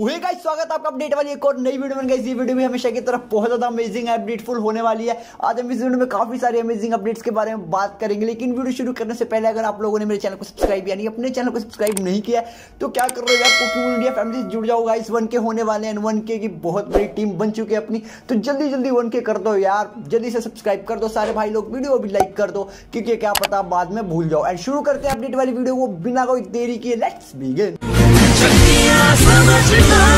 Guys स्वागत आपका update वाली एक और नई वीडियो में। गाइस ये वीडियो में हमेशा की तरफ़ बहुत ज़्यादा अमेजिंग अपडेटफुल होने वाली है। आज हम इस वीडियो में काफ़ी सारे अमेजिंग अपडेट्स के बारे में बात करेंगे, लेकिन वीडियो शुरू करने से पहले अगर आप लोगों ने मेरे चैनल को सब्सक्राइब यानी अपने चैनल को सब्सक्राइब नहीं किया तो क्या कर रहे हो यार? कुकिंग इंडिया फैमिली जुड़ जाओ गाइस वन के होने वाले हैं वन के की बहुत बड़ी टीम बन चुकी है अपनी। तो जल्दी जल्दी वन के कर दो यार। जल्दी से सब्सक्राइब कर दो सारे भाई लोग वीडियो भी लाइक कर दो, क्योंकि क्या पता बाद में भूल जाओ। एंड शुरू करते हैं अपडेट वाली वीडियो को बिना कोई देरी किए लेट्स बिगिन सो यार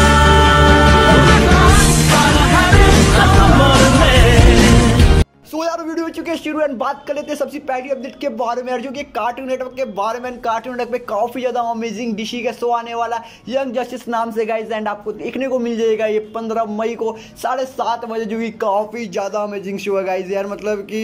वीडियो हो चुके शुरू एंड बात कर लेते हैं सबसे पहली अपडेट के बारे में। जो कि कार्टून नेटवर्क के बारे में। कार्टून नेटवर्क पे काफ़ी ज़्यादा अमेजिंग डिशी का शो आने वाला यंग जस्टिस नाम से गाइज़ एंड आपको देखने को मिल जाएगा ये पंद्रह मई को साढ़े सात बजे, जो कि काफ़ी ज़्यादा अमेजिंग शो है गाइज़ यार मतलब कि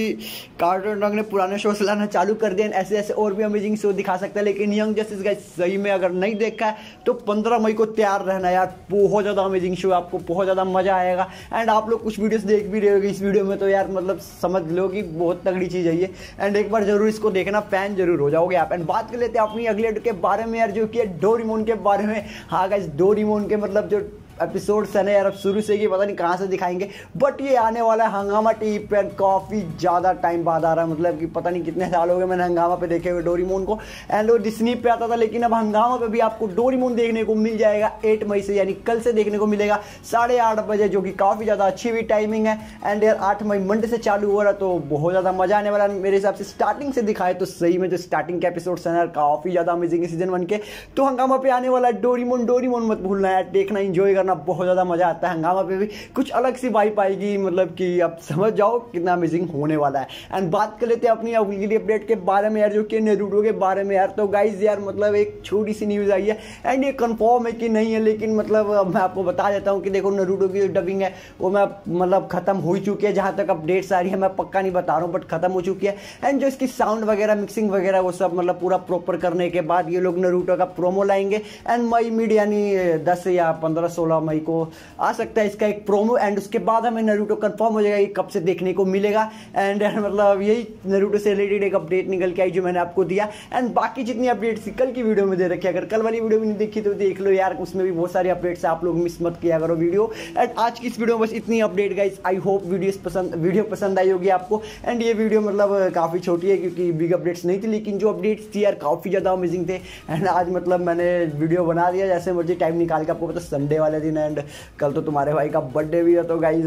कार्टून नेटवर्क ने पुराने शो लाना चालू कर दिया ऐसे ऐसे और भी अमेजिंग शो दिखा सकता है। लेकिन यंग जस्टिस गाइज़ सही में अगर नहीं देखा है तो पंद्रह मई को तैयार रहना, यार। बहुत ज़्यादा अमेजिंग शो है, आपको बहुत ज़्यादा मज़ा आएगा। एंड आप लोग कुछ वीडियोस देख भी रहे हो इस वीडियो में तो यार मतलब समझ कि बहुत तगड़ी चीज़ है ये। एंड एक बार ज़रूर इसको देखना फ़ैन ज़रूर हो जाओगे आप। एंड बात कर लेते हैं अपनी अगले के बारे में यार, जो कि डोरीमोन के बारे में। हाँ गाइज़ डोरीमोन के मतलब जो एपिसोड ना यार, अब शुरू से ही पता नहीं कहाँ से दिखाएँगे। बट ये आने वाला है हंगामा टीवी पे काफ़ी ज़्यादा टाइम बाद आ रहा है। मतलब कि पता नहीं कितने साल हो गए मैंने हंगामा पे देखे हुए डोरीमोन को। एंड वो डिस्नी पे आता था, लेकिन अब हंगामा पे भी आपको डोरीमोन देखने को मिल जाएगा एट मई से, यानी कल से देखने को मिलेगा साढ़े आठ बजे, जो कि काफ़ी ज़्यादा अच्छी भी टाइमिंग है। एंड यार, आठ मई मंडे से चालू हो रहा तो बहुत ज़्यादा मज़ा आने वाला मेरे हिसाब से स्टार्टिंग से दिखाए तो सही में जो स्टार्टिंग के एपिसोड है यार काफ़ी ज़्यादा अमेजिंग सीज़न वन के। तो हंगामा पे आने वाला डोरीमोन डोरीमोन मत भूलना है देखना इंजॉय करना। बहुत ज़्यादा मज़ा आता है। हंगामा पे भी कुछ अलग सी वाइप आएगी मतलब कि आप समझ जाओ कितना अमेजिंग होने वाला है। एंड बात कर लेते हैं अपनी वीकली अपडेट के बारे में यार, जो कि नेरूडो के बारे में यार। तो गाइज़ यार मतलब एक छोटी सी न्यूज़ आई है। एंड ये कन्फर्म है कि नहीं है, लेकिन मतलब मैं आपको बता देता हूँ कि देखो नेरूडो की जो डबिंग है, वो मैं मतलब ख़त्म हो चुकी है। जहाँ तक अपडेट्स आ रही है, मैं पक्का नहीं बता रहा हूँ बट खत्म हो चुकी है। एंड जो इसकी साउंड वगैरह मिक्सिंग वगैरह, वो सब मतलब पूरा प्रॉपर करने के बाद ये लोग नरूटो का प्रोमो लाएँगे। एंड मई मिड यानी दस या पंद्रह सोलह मई को आ सकता है इसका एक प्रोमो एंड उसके बाद हमें नरूटो कंफर्म हो जाएगा ये कब से देखने को मिलेगा। एंड मतलब यही नरूटो से रिलेटेड एक अपडेट निकल के आई जो मैंने आपको दिया। एंड बाकी जितनी अपडेट्स कल की वीडियो में दे रखी अगर कल वाली वीडियो में नहीं देखी तो देख लो यार, उसमें भी बहुत सारी अपडेट्स आप लोग मिस मत किया करो वीडियो एंड आज की इस वीडियो में बस इतनी update guys I hope video पसंद वीडियो पसंद आई होगी आपको। एंड ये वीडियो मतलब काफ़ी छोटी है क्योंकि बिग अपडेट्स नहीं थी, लेकिन जो अपडेट्स थी यार, काफ़ी ज़्यादा अमेजिंग थे। एंड आज मतलब मैंने वीडियो बना दिया, जैसे मुझे टाइम निकाल के आपको पता संडे वाले दिन एंड कल तो तुम्हारे भाई का बर्थडे भी है तो गाइज़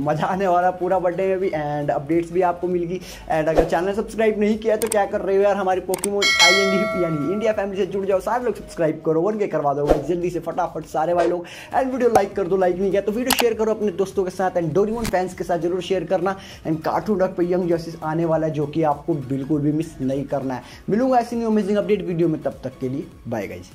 मज़ा आने वाला पूरा बर्थडे में भी एंड अपडेट्स भी आपको मिल गई एंड अगर चैनल सब्सक्राइब नहीं किया तो क्या कर रहे हो यार, हमारी पोकीमोन आई यानी इंडिया फैमिली से जुड़ जाओ, सारे लोग सब्सक्राइब करो वन के करवा दो जल्दी से, फटाफट, सारे भाई लोग। एंड वीडियो लाइक कर दो लाइक नहीं किया तो वीडियो शेयर करो अपने दोस्तों के साथ एंड डोरीमोन फैंस के साथ ज़रूर शेयर करना। एंड कार्टून डॉक पर यंग जस्टिस आने वाला है, जो कि आपको बिल्कुल भी मिस नहीं करना है। मिलूँगा ऐसी न्यू अमेजिंग अपडेट वीडियो में, तब तक के लिए बाय गाइज़